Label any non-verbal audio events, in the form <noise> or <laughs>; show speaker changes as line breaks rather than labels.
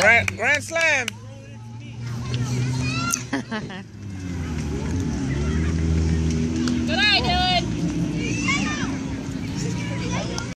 Grand, grand slam. <laughs>